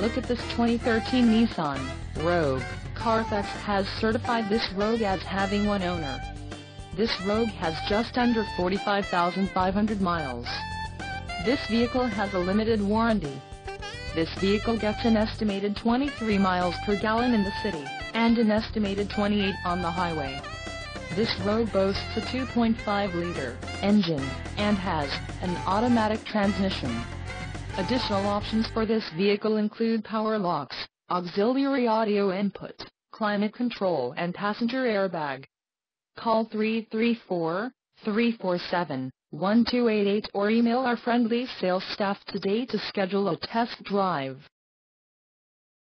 Look at this 2013 Nissan Rogue. Carfax has certified this Rogue as having one owner. This Rogue has just under 45,500 miles. This vehicle has a limited warranty. This vehicle gets an estimated 23 miles per gallon in the city, and an estimated 28 on the highway. This Rogue boasts a 2.5-liter engine, and has an automatic transmission. Additional options for this vehicle include power locks, auxiliary audio input, climate control and passenger airbag. Call 334-347-1288 or email our friendly sales staff today to schedule a test drive.